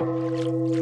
Música